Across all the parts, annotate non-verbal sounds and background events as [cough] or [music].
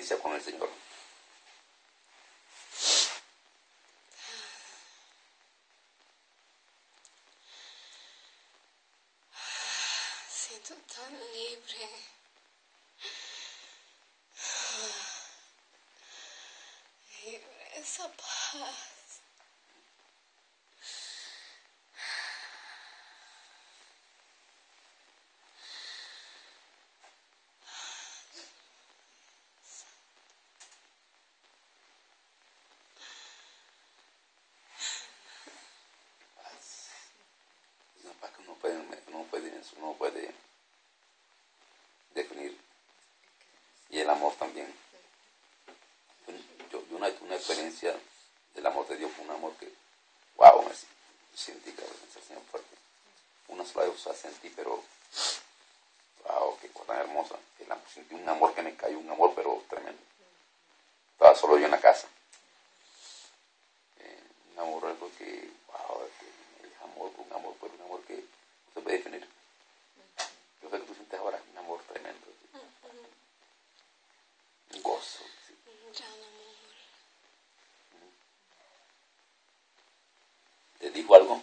experiencia con el Señor? Siento tan libre. Libre esa paz. Una paz que no puede, no puede, no puede definir. Y el amor también. Yo, una, una experiencia del amor de Dios un amor que, wow, me sentí que sensación fuerte. Una sola vez la sentí, pero, wow, qué cosa hermosa. El sentí un amor que me cayó, un amor, pero tremendo. Estaba solo yo en la casa. Eh, un amor algo que, wow, que es amor, un amor, pero un amor que no se puede definir. Yo sé que tú sientes ahora un amor tremendo, un gozo. sí. Un gran amor. ¿Te dijo algo?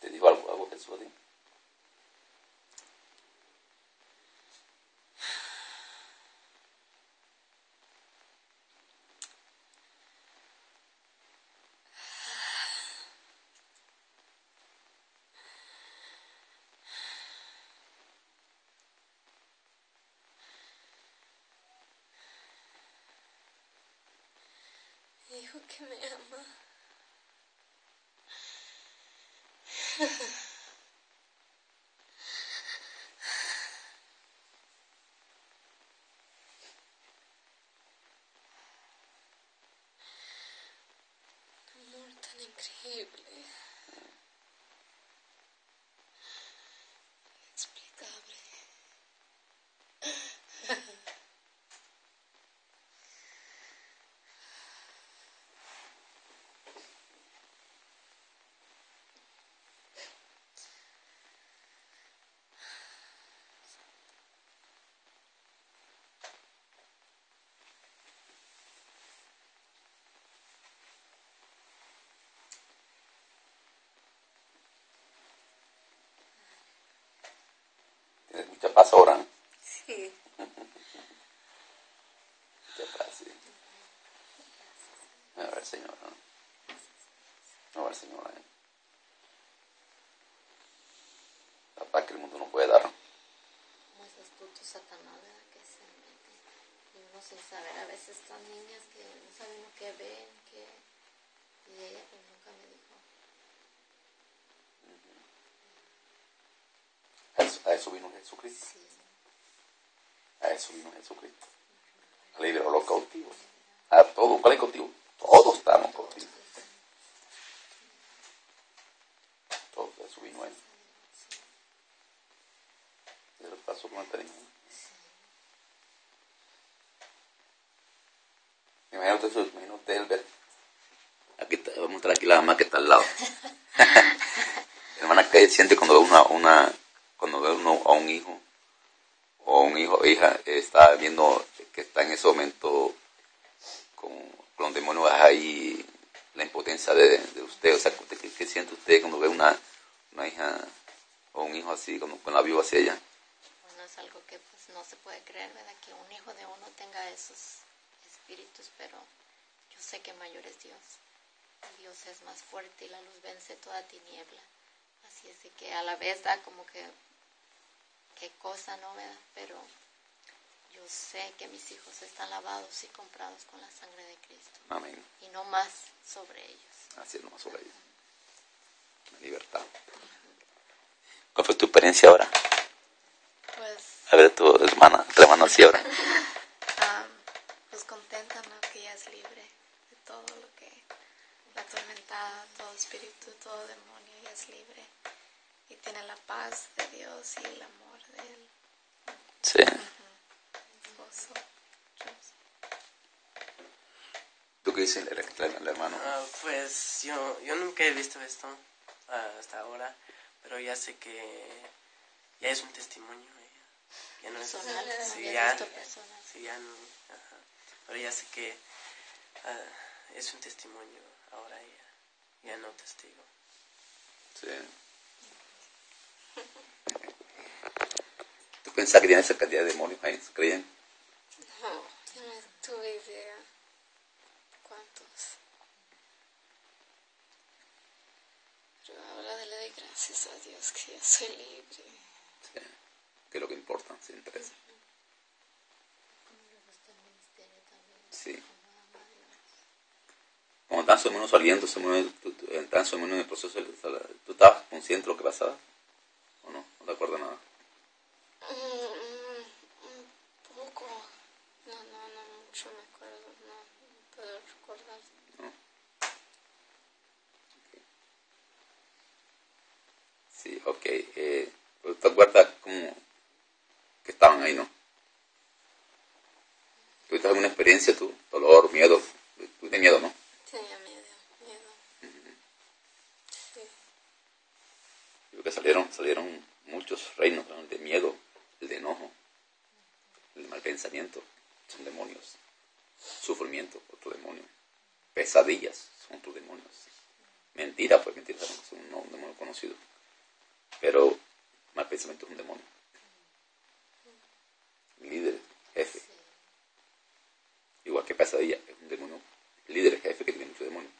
¿Te dijo ti? Dijo que me ama. you Ver, Señor, ¿no? A ver, Señor, ¿eh? La paz que el mundo no puede dar. Como es astuto Satanás, ¿verdad? Que se mete. Y uno sin saber, a veces están niñas que no saben lo que ven, que... Y ella pues nunca me dijo. A eso, a eso vino Jesucristo. Sí, A eso vino Jesucristo. A liberar los cautivos. A todos. ¿Cuál es cautivo? Todos estamos cautivos. Todos. A eso vino Él. Eso pasó con el. Imagínate eso, imagínate el ver. Aquí está, vamos a mostrar aquí la mamá que está al lado. [laughs] hermana que siente cuando ve una, una cuando ve uno a un hijo o un hijo o hija está viendo que está en ese momento con, con los demonios ahí impotencia de, de usted o sea ¿qué, qué- siente usted cuando ve una, una hija o un hijo así como con la viuda hacia ella Bueno, es algo que pues no se puede creer, ¿verdad? Que un hijo de uno tenga esos espíritus, pero yo sé que mayor es Dios. Dios es más fuerte y la luz vence toda tiniebla. Así es de que a la vez da como que, qué cosa, ¿no? ¿verdad? Pero yo sé que mis hijos están lavados y comprados con la sangre de Cristo. amén Y no más sobre ellos. así es nomás sobre ella la libertad ¿cuál fue tu experiencia ahora? Pues, a ver tu hermana tu hermana así ahora ah, pues contenta, ¿no? Que ya es libre de todo lo que la atormentada, todo espíritu, todo demonio ya es libre. Y tiene la paz de Dios y el amor de Él. sí Gozo. ¿Tú qué dices el, el- el hermano? Ah, pues yo, yo nunca he visto esto hasta ahora, pero ya sé que ya es un testimonio. ella. Ya no es. Personal, Sí, ya. Sí, ya no. Ajá. Pero ya sé que ah, es un testimonio. Ahora ya, ya no testigo. Sí. [laughs] ¿Tú pensabas que tenían esa cantidad de demonios ahí? No, yo no tuve idea cuántos. Pero ahora le doy gracias a Dios que ya soy libre. Sí. Que es lo que importa, siempre es. Sí. Cuando estaban más o menos saliendo, más o menos, tú- tú- estaban más o menos en el proceso, de- ¿tú estabas consciente de lo que pasaba? ¿O no? ¿No te acuerdas nada? Mm, mm, un poco. No, no, no mucho me acuerdo. No puedo recordar. ¿No? Sí, ok. Eh, ¿Te acuerdas cómo que estaban ahí, no? ¿Tuviste alguna experiencia tú? Dolor, miedo. Tuviste miedo, ¿no? Tenía miedo, miedo. Sí. Creo que salieron, salieron muchos reinos, ¿no? el de miedo, el de enojo, el de mal pensamiento, son demonios. Sufrimiento, otro demonio. Pesadillas, son otros demonios. Mentira, pues mentira, son un, un demonio conocido. Pero mal pensamiento es un demonio. Líder, jefe. Igual que pesadilla, es un demonio. Líder, jefe que tiene mucho demonio.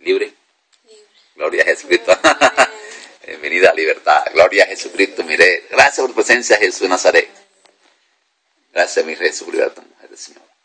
Libre. Libre. Gloria a Jesucristo. [laughs] Bienvenida a libertad. Gloria a Jesucristo. Mire, gracias por tu presencia, Jesús de Nazaret. Gracias, mi Rey, su libertad, mujer del Señor.